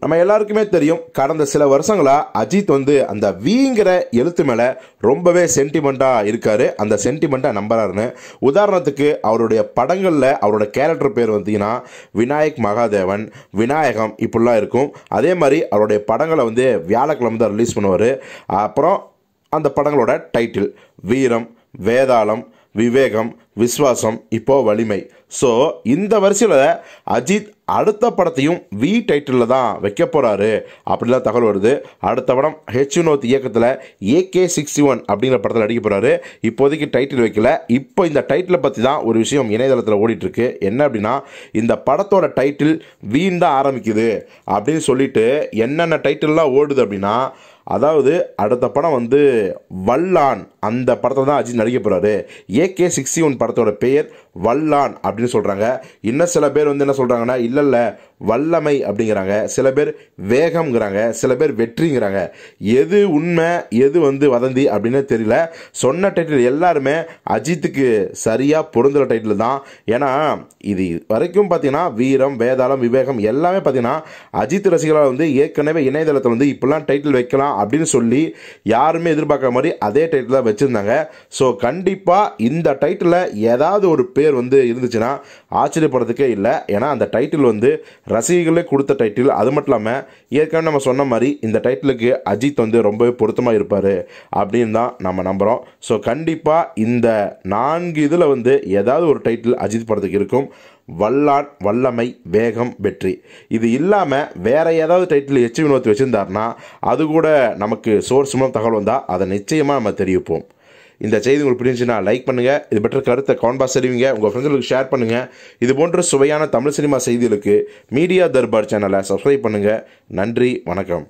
நம்ம எல்லாருக்குமே தெரியும் கடந்த சில வருஷங்களா அஜித் வந்து அந்த விங்கிற எழுத்து மேலே ரொம்பவே சென்டிமெண்ட்டாக இருக்கார். அந்த சென்டிமெண்ட்டை நம்புறாருன்னு. உதாரணத்துக்கு அவருடைய படங்களில் அவரோட கேரக்டர் பேர் வந்தீங்கன்னா விநாயக் மகாதேவன் விநாயகம் இப்படிலாம் இருக்கும். அதே மாதிரி அவருடைய படங்களை வந்து வியாழக்கிழமை தான் ரிலீஸ் பண்ணுவார். அப்புறம் அந்த படங்களோட டைட்டில் வீரம் வேதாளம் விவேகம் விஸ்வாசம் இப்போ வலிமை. ஸோ இந்த வரிசையில் அஜித் அடுத்த படத்தையும் வி டைட்டிலில் தான் வைக்க போகிறாரு அப்படிலாம் தகவல் வருது. அடுத்த படம் ஹெச் வினோத் இயக்கத்தில் ஏகே சிக்ஸ்டி ஒன் அப்படிங்கிற படத்தில் நடிக்க போகிறாரு இப்போதைக்கு டைட்டில் வைக்கல. இப்போ இந்த டைட்டிலை பற்றி தான் ஒரு விஷயம் இணையதளத்தில் ஓடிட்டுருக்கு. என்ன அப்படின்னா இந்த படத்தோட டைட்டில் வீண் தான் ஆரம்பிக்குது. அப்படின்னு சொல்லிட்டு என்னென்ன டைட்டில்லாம் ஓடுது அப்படின்னா அதாவது அடுத்த படம் வந்து வல்லான் அந்த படத்தில் தான் அஜித் நடிக்க போகிறாரு ஏகே சிக்ஸ்டி ஒன் படத்தோட பெயர் வல்லான் அப்படின்னு சொல்கிறாங்க இன்னும் சில பேர் வந்து என்ன சொல்கிறாங்கன்னா இல்லை இல்லை வல்லமை அப்படிங்கிறாங்க. சில பேர் வேகம்ங்கிறாங்க. சில பேர் வெற்றிங்கிறாங்க. எது உண்மை எது வந்து வதந்தி அப்படின்னு தெரியல. சொன்ன டைட்டில் எல்லாருமே அஜித்துக்கு சரியாக பொருந்துகிற டைட்டில் தான். ஏன்னா இது வரைக்கும் பார்த்தீங்கன்னா வீரம் வேதாளம் விவேகம் எல்லாமே பார்த்தீங்கன்னா அஜித் ரசிகர்களால் வந்து ஏற்கனவே இணையதளத்தில் வந்து இப்படிலாம் டைட்டில் வைக்கலாம் அப்படின்னு சொல்லி யாருமே எதிர்பார்க்குற மாதிரி அதே டைட்டில் வச்சுருந்தாங்க. ஸோ கண்டிப்பாக இந்த டைட்டிலில் ஏதாவது ஒரு பேர் வந்து இருந்துச்சுன்னா ஆச்சரியப்படுறதுக்கே இல்லை. ஏன்னா அந்த டைட்டில் வந்து ரசிகர்களே கொடுத்த டைட்டில் அது மட்டும் இல்லாமல் ஏற்கனவே நம்ம சொன்ன மாதிரி இந்த டைட்டிலுக்கு அஜித் வந்து ரொம்பவே பொருத்தமாக இருப்பார் அப்படின்னு தான் நம்ம நம்புகிறோம் ஸோ கண்டிப்பாக இந்த நான்கு இதில் வந்து ஏதாவது ஒரு டைட்டில் அஜித் படத்துக்கு இருக்கும். வல்லான் வல்லமை வேகம் வெற்றி. இது இல்லாமல் வேற ஏதாவது டைட்டில் எச் வினோத் வச்சுருந்தார்னா அது கூட நமக்கு சோர்ஸ் மூலம் தகவல் வந்தால் அதை நிச்சயமாக நம்ம தெரிவிப்போம். இந்த செய்தி உங்களுக்கு பிடிச்சுன்னா லைக் பண்ணுங்கள் இது பெற்ற கருத்தை கான்பாஸ் தெரிவிங்க. உங்கள் ஃப்ரெண்ட்ஸுக்கு ஷேர் பண்ணுங்கள் இது போன்ற சுவையான தமிழ் சினிமா செய்திகளுக்கு மீடியா தர்பார் சேனலை சப்ஸ்கிரைப் பண்ணுங்கள் நன்றி வணக்கம்.